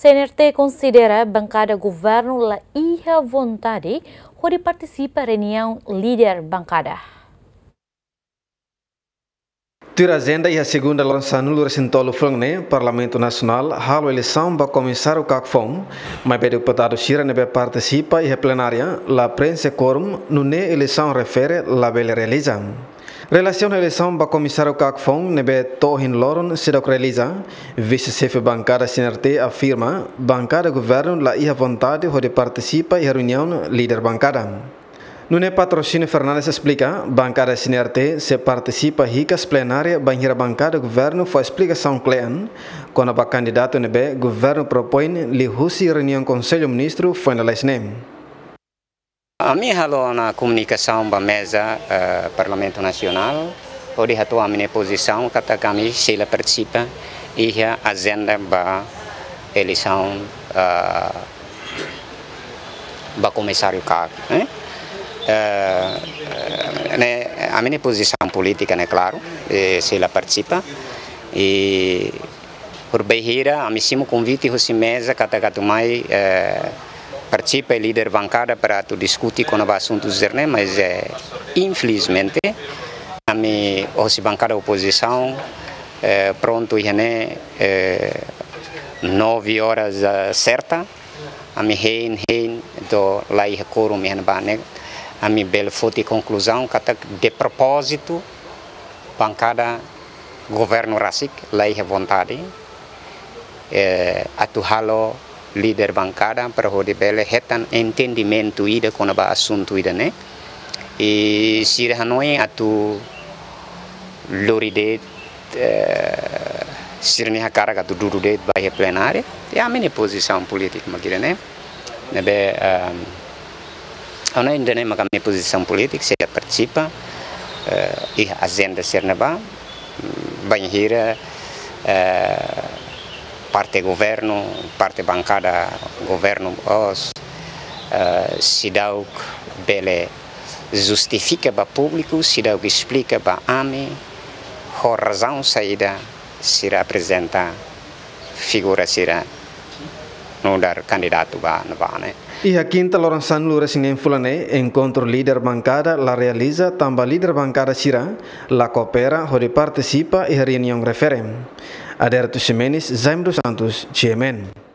CNRT considera a bancada governo la ia vontade de participar reunião líder bancada. Tir agenda e a segunda lançando no recentolo Frangne, Parlamento Nacional, halo eleição para começar o CACFOM, mas o deputado nebe participa e a plenária, la prensa quorum, no ne eleição refere la bela realiza. Relação à eleição para começar o CACFOM, nebe Tohin Loron se realiza, vice-chefe bancada CNRT afirma, bancada governo la ia vontade de participa e reunião líder bancada. Nune Patrocínio Fernandes explica, bancada CNRT se participa ricas plenária banheira bancada governo foi explicação clean, quando a candidato nebe governo li husi reunião conselho ministro foi na lesnem. A minha halo na comunicação da mesa uh, Parlamento Nacional, hatu a minha posição kata kami sila participa e a agenda ba eleição uh, ba comissário CAC, eh? Uh, né, a minha posição política, né, claro, eh, se ela participa. E por Beihira, a missimo convite a mesa, kata kata mai eh, participa e líder bancada para tu discutir com os assuntos né, mas eh, infelizmente a minha bancada oposição eh, pronto já né eh, nove horas uh, certa a minha rein rein do lá e minha né a minha bela foto conclusão que de propósito bancada governo RASIC lei a vontade eh, atuhalo líder bancada para o bela retan entendimento ida com o assunto ida né e se hanoi atu loride eh, sirni hakara ka duduru de vai plenária e a minha posição política makira né nebe um, Ona ainda nem a minha posição política, se participa, uh, e a agenda ser na ba, banheira, uh, parte governo, parte bancada governo, os, uh, dá o bele justifica para público, que explica para AMI, a razão saída se apresenta figura será no dar candidato para a né? E a quinta Lorançan Lures em Fulane, encontro líder bancada, la realiza, tamba líder bancada Sira, la coopera, onde participa e reunião referem. Aderto Ximenes, Zaimdo Santos, Chiemen.